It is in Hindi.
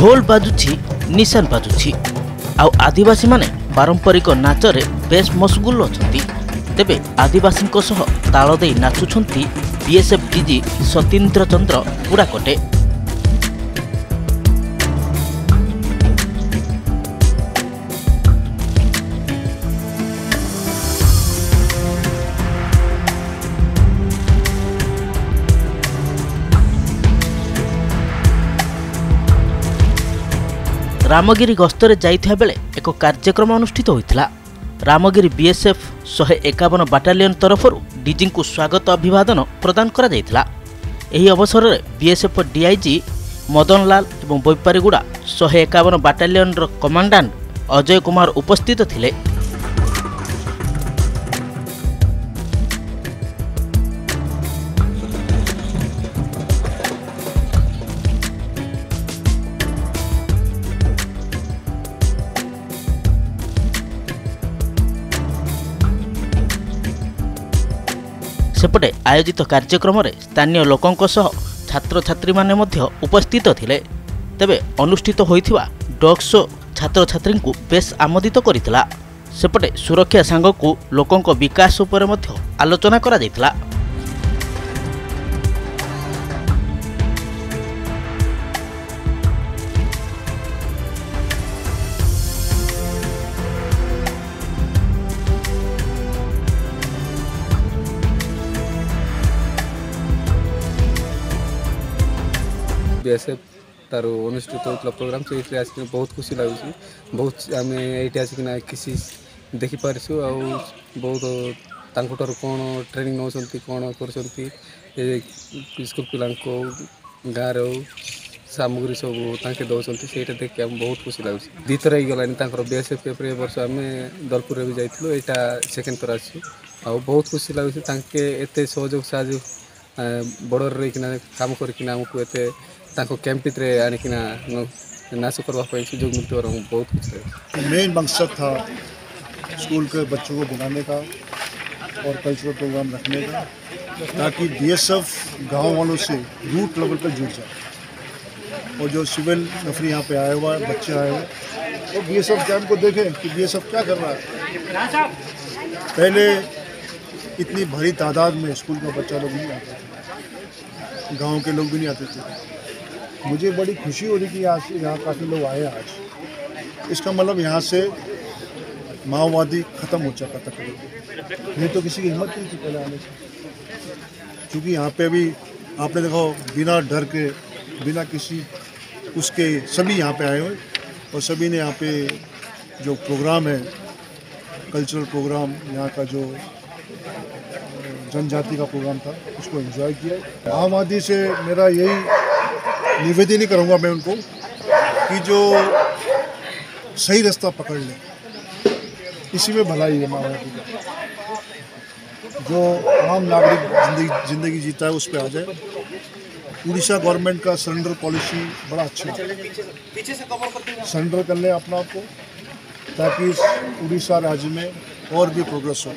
ଢୋଲ ବାଜୁଛି ନିଶାନ ବାଜୁଛି। ଆଉ ଆଦିବାସୀମାନେ ପାରମ୍ପରିକ ନାଚରେ ବେଶ୍ ମସଗୁଲ ଅଛନ୍ତି। ତେବେ ଆଦିବାସୀଙ୍କ ସହ ତାଳ ଦେଇ ନାଚୁଛନ୍ତି ବିଏସ୍ଏଫ୍ ଡିଜି ସତୀନ୍ଦ୍ର ଚନ୍ଦ୍ର ପୁରାକଟେ। ରାମଗିରି ଗସ୍ତରେ ଯାଇଥିବା ବେଳେ ଏକ କାର୍ଯ୍ୟକ୍ରମ ଅନୁଷ୍ଠିତ ହୋଇଥିଲା। ରାମଗିରି ବିଏସ୍ଏଫ୍ ଶହେ ଏକାବନ ବାଟାଲିୟନ ତରଫରୁ ଡିଜିଙ୍କୁ ସ୍ୱାଗତ ଅଭିବାଦନ ପ୍ରଦାନ କରାଯାଇଥିଲା। ଏହି ଅବସରରେ ବିଏସ୍ଏଫ୍ ଡିଆଇଜି ମଦନଲାଲ ଏବଂ ବୈପାରିଗୁଡ଼ା ଶହେ ଏକାବନ ବାଟାଲିୟନର କମାଣ୍ଡାଣ୍ଟ ଅଜୟ କୁମାର ଉପସ୍ଥିତ ଥିଲେ। ସେପଟେ ଆୟୋଜିତ କାର୍ଯ୍ୟକ୍ରମରେ ସ୍ଥାନୀୟ ଲୋକଙ୍କ ସହ ଛାତ୍ରଛାତ୍ରୀମାନେ ମଧ୍ୟ ଉପସ୍ଥିତ ଥିଲେ। ତେବେ ଅନୁଷ୍ଠିତ ହୋଇଥିବା ଡଗ୍ ଶୋ ଛାତ୍ରଛାତ୍ରୀଙ୍କୁ ବେଶ୍ ଆମୋଦିତ କରିଥିଲା। ସେପଟେ ସୁରକ୍ଷା ସାଙ୍ଗକୁ ଲୋକଙ୍କ ବିକାଶ ଉପରେ ମଧ୍ୟ ଆଲୋଚନା କରାଯାଇଥିଲା। ବିଏସ୍ଏଫ୍ ତାର ଅନୁଷ୍ଠିତ ହେଉଥିଲା ପ୍ରୋଗ୍ରାମ୍ ସେଇଥିରେ ଆସିକି ବହୁତ ଖୁସି ଲାଗୁଛି। ବହୁତ ଆମେ ଏଇଠି ଆସିକିନା କିଛି ଦେଖିପାରିଛୁ ଆଉ ବହୁତ ତାଙ୍କଠାରୁ କ'ଣ ଟ୍ରେନିଂ ନେଉଛନ୍ତି କ'ଣ କରୁଛନ୍ତି ଏ ସ୍କୁଲ ପିଲାଙ୍କୁ ଗାଁରେ ହଉ ସାମଗ୍ରୀ ସବୁ ତାଙ୍କେ ଦେଉଛନ୍ତି ସେଇଟା ଦେଖି ଆମେ ବହୁତ ଖୁସି ଲାଗୁଛି। ଦୁଇଥର ହେଇଗଲାଣି ତାଙ୍କର ବିଏସ୍ଏଫ୍ ପେପର୍ ଏ ବର୍ଷ ଆମେ ଦଲପୁରରେ ବି ଯାଇଥିଲୁ ଏଇଟା ସେକେଣ୍ଡ ଥର ଆସିଛୁ। ଆଉ ବହୁତ ଖୁସି ଲାଗୁଛି ତାଙ୍କେ ଏତେ ସହଯୋଗ ସାହାଯ୍ୟ ବର୍ଡ଼ରରେ ରହିକିନା କାମ କରିକିନା ଆମକୁ ଏତେ ତାଙ୍କ କ୍ୟାମ୍ପ ଭିତରେ ଆଣିକିନା ନାଶ କରିବା ପାଇଁ ସୁଯୋଗ ମିଳୁଥିବାର ମୁଁ ବହୁତ ଖୁସି ଲାଗୁଛି मेन मकसद था स्कूल के बच्चों को बुलाने का और कल्चरल प्रोग्राम रखने का ताकि बीएसएफ गांव वालों से रूट लेवल पर जुड़ जाए और जो सिविल नफरी यहाँ पे आए हुआ है बच्चे आए हुए वो बीएसएफ कैंप को देखें कि बीएसएफ क्या कर रहा है पहले इतनी भारी तादाद में स्कूल का बच्चा लोग नहीं आते थे। गाँव के लोग भी नहीं आते थे। मुझे बड़ी खुशी हो रही कि आज यहाँ काफ़ी लोग आए आज। इसका मतलब यहाँ से माओवादी ख़त्म हो चुका था कभी नहीं तो किसी की हिम्मत नहीं थी पहले आने से। क्योंकि यहाँ पे भी आपने देखो बिना डर के, बिना किसी उसके सभी यहाँ पे आए हुए और सभी ने यहाँ पे जो प्रोग्राम है, कल्चरल प्रोग्राम, यहाँ का जो जनजाति का प्रोग्राम था, उसको एंजॉय किया। आम आदमी से मेरा यही निवेदन ही करूँगा मैं उनको कि जो सही रास्ता पकड़ लें। इसी में भलाई है माओवादी का। जो आम नागरिक ज़िंदगी ज़िंदगी जीता है, उस पर आ जाए। उड़ीसा गवर्नमेंट का सरेंडर पॉलिसी बड़ा अच्छा है। सरेंडर कर लें अपना आप को, ताकि उड़ीसा राज्य में और भी प्रोग्रेस हो।